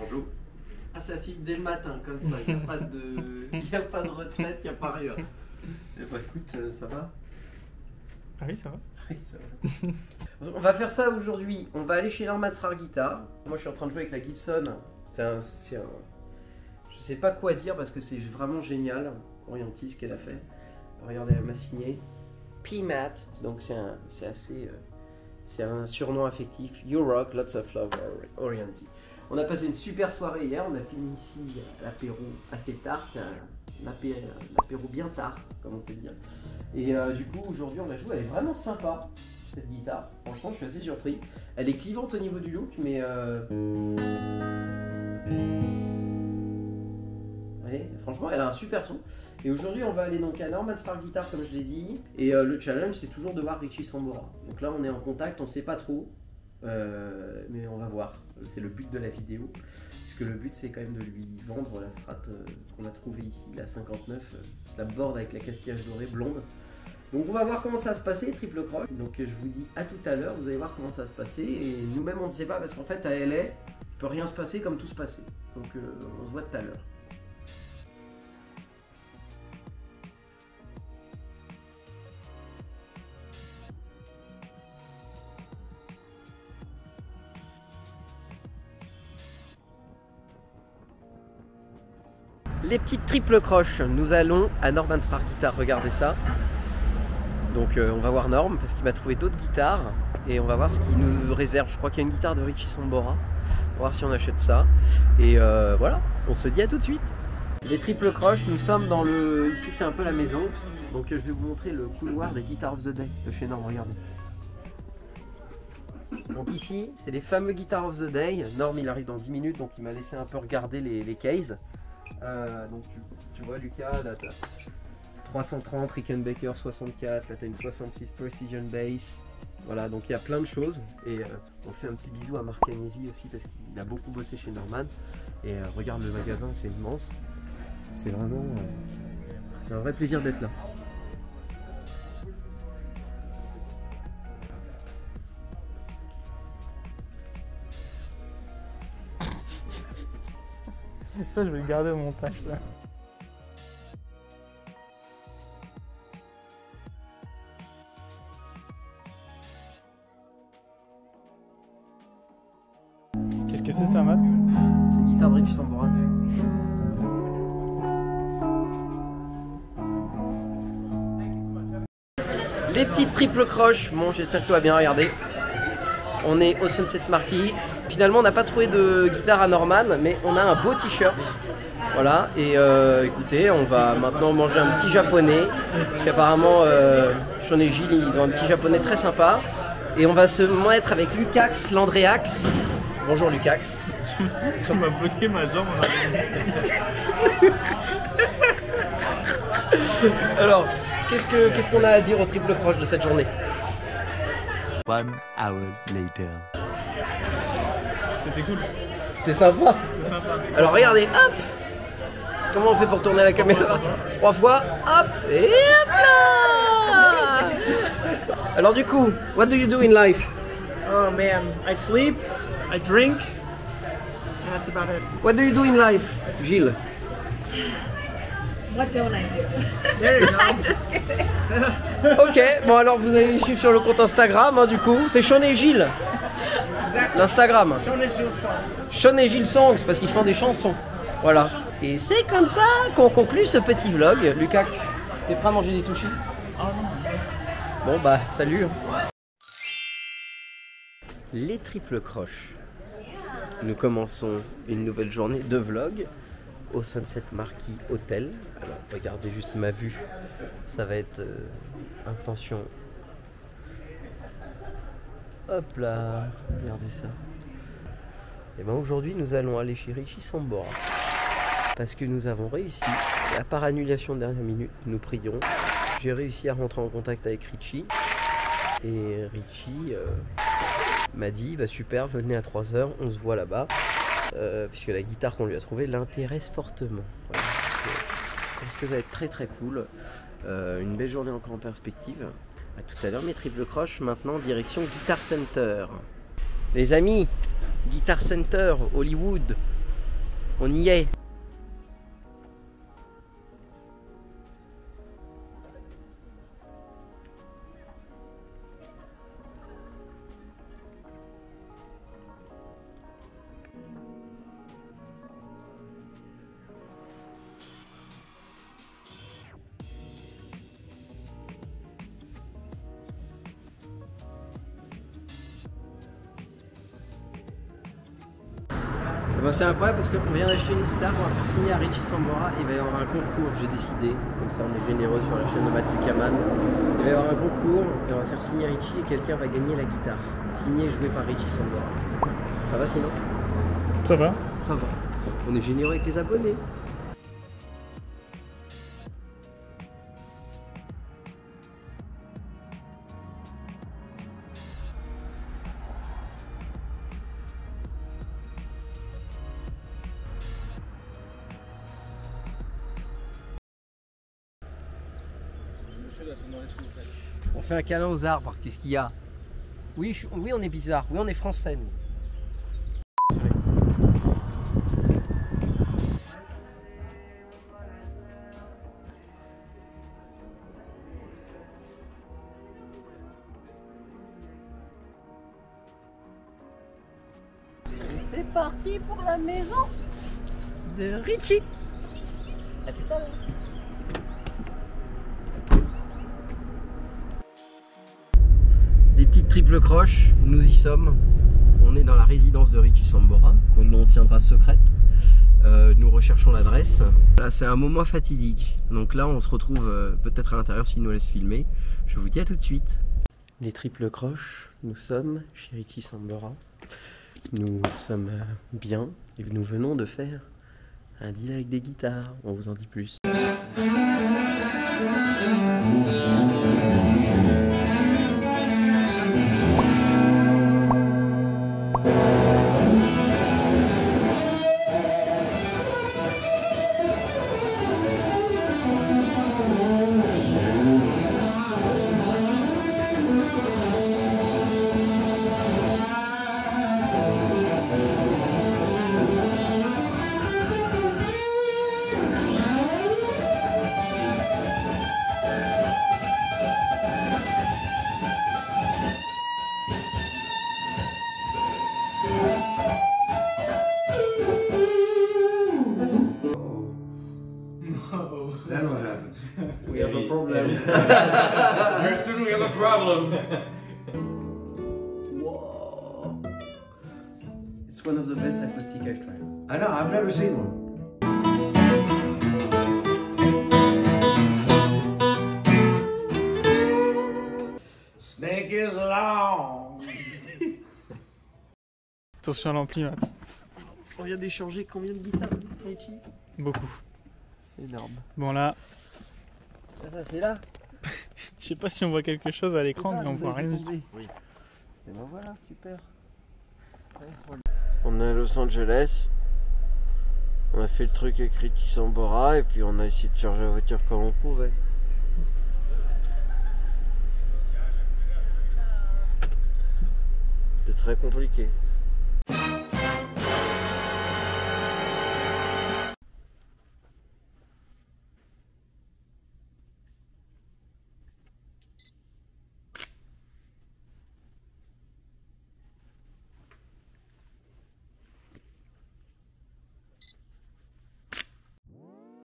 Bonjour. Ah, ça filme dès le matin, comme ça. Il n'y a, pas de... y a pas de retraite, il n'y a pas rien. Eh bah écoute, euh, ça va? Ah oui, ça va. Oui, ça va. On va faire ça aujourd'hui. On va aller chez Norman Srar Guitar. Moi, je suis en train de jouer avec la Gibson. C'est un, c'est un- Je sais pas quoi dire parce que c'est vraiment génial. Orientis ce qu'elle a fait. Regardez, elle m'a signé. P-Mat. Donc, c'est un... c'est assez. euh, C'est un surnom affectif. You rock, lots of love, Ori- Orienti. On a passé une super soirée hier. On a fini ici l'apéro assez tard. C'était un, un apé- un apéro bien tard, comme on peut dire. Et euh, du coup, aujourd'hui, on la joue. Elle est vraiment sympa, cette guitare. Franchement, je suis assez surpris. Elle est clivante au niveau du look, mais. Euh... franchement, elle a un super son. Et aujourd'hui, on va aller donc à Norman Star Guitar, comme je l'ai dit. Et euh, le challenge, c'est toujours de voir Richie Sambora. Donc là, on est en contact, on sait pas trop. Euh, mais on va voir. C'est le but de la vidéo. Puisque le but, c'est quand même de lui vendre la strat euh, qu'on a trouvée ici, la 59. euh, slapboard avec la castillage dorée blonde. Donc on va voir comment ça va se passer, triple croche. Donc je vous dis à tout à l'heure, vous allez voir comment ça va se passer. Et nous-mêmes on ne sait pas parce qu'en fait à LA, il peut rien se passer comme tout se passer. Donc on se voit tout à l'heure. Les petites triples croches, nous allons à Norman's Rare Guitar, regardez ça. Donc euh, on va voir Norm parce qu'il m'a trouvé d'autres guitares et on va voir ce qu'il nous réserve. Je crois qu'il y a une guitare de Richie Sambora. On va voir si on achète ça. Et euh, voilà, on se dit à tout de suite. Les triples croches, nous sommes dans le... Ici c'est un peu la maison. Donc je vais vous montrer le couloir des Guitar of the Day de chez Norm, regardez. Donc ici, c'est les fameux Guitar of the Day. Norm il arrive dans 10 minutes donc il m'a laissé un peu regarder les cases. Euh, donc tu, tu vois Lucas, là t'as 330 Rickenbacker 64, là t'as une 66 Precision Bass. Voilà, donc il y a plein de choses. Et euh, on fait un petit bisou à Marc Agnesi aussi parce qu'il a beaucoup bossé chez Norman. Et euh, regarde le magasin, c'est immense. C'est vraiment. c'est un vrai plaisir d'être là. Ça, je vais le garder au montage. Là. Qu'est-ce que c'est ça, Matt? C'est une guitare Rich Sambora. Les petites triples croches, bon j'espère que tu vas bien regarder. On est au Sunset Marquis. Finalement on n'a pas trouvé de guitare à Norman, mais on a un beau t-shirt. Voilà, et euh, écoutez, on va maintenant manger un petit japonais. Parce qu'apparemment, euh, Sean et Gilles, ils ont un petit japonais très sympa. Et on va se mettre avec Lucax Landréax. Bonjour Lucax. Tu m'as bloqué ma jambe. Alors, qu'est-ce que qu'est-ce qu'on a à dire au triple croche de cette journée? One hour later. C'était cool. C'était sympa. C'était sympa. Alors regardez, hop Comment on fait pour tourner la caméra Trois fois, hop Et hop là Alors du coup, what do you do in life? Oh man, I sleep, I drink, and that's about it. What do you do in life Gilles? What don't I do? There you go. I'm just kidding. Ok, bon alors vous allez suivre sur le compte Instagram hein, du coup. C'est Sean et Gilles. L'Instagram. Sean et Gilles Songs parce qu'ils font des chansons. Voilà. Et c'est comme ça qu'on conclut ce petit vlog. Lucax, t'es prêt à manger des sushis? Bon bah salut. Les triples croches. Nous commençons une nouvelle journée de vlog au Sunset Marquis Hotel. Alors regardez juste ma vue. Ça va être euh, intention. Hop là, regardez ça. Et ben aujourd'hui nous allons aller chez Richie Sambora. Parce que nous avons réussi, à part annulation de dernière minute, nous prions. J'ai réussi à rentrer en contact avec Richie. Et Richie euh, m'a dit bah super, venez à 3h, on se voit là-bas. Euh, puisque la guitare qu'on lui a trouvée l'intéresse fortement. Pense que ça va être très très cool. Euh, une belle journée encore en perspective. À tout à l'heure mes triple croches, maintenant direction Guitar Center. Les amis, Guitar Center, Hollywood, On y est. ben, c'est incroyable parce qu'on vient d'acheter une guitare, on va faire signer à Richie Sambora. Il va y avoir un concours, j'ai décidé, comme ça on est généreux sur la chaîne de Matt Lucaman. Il va y avoir un concours et on va faire signer Richie et quelqu'un va gagner la guitare. Signée et jouée par Richie Sambora. Ça va sinon? Ça va Ça va. On est généreux avec les abonnés. On fait un câlin aux arbres, qu'est-ce qu'il y a? Oui, oui, on est bizarre, oui, on est français. C'est parti pour la maison de Richie. Triples croches, nous y sommes. On est dans la résidence de Richie Sambora, qu'on on tiendra secrète. Euh, nous recherchons l'adresse. Là, c'est un moment fatidique. Donc là, on se retrouve euh, peut-être à l'intérieur s'il nous laisse filmer. Je vous dis à tout de suite. Les triples croches, nous sommes chez Richie Sambora. Nous sommes euh, bien et nous venons de faire un deal avec des guitares. On vous en dit plus. soon we have a problem. Whoa. It's one of the best acoustic I've tried. I know, I've never seen one. Snake is long. Attention à l'ampli, Matt. On vient d'échanger combien de guitares, Beaucoup. Énorme. Bon là, ça c'est là? Je sais pas si on voit quelque chose à l'écran, mais on voit rien du tout. Oui. Et ben voilà, super. On est à Los Angeles. On a fait le truc avec Richie Sambora et puis on a essayé de charger la voiture comme on pouvait. C'est très compliqué.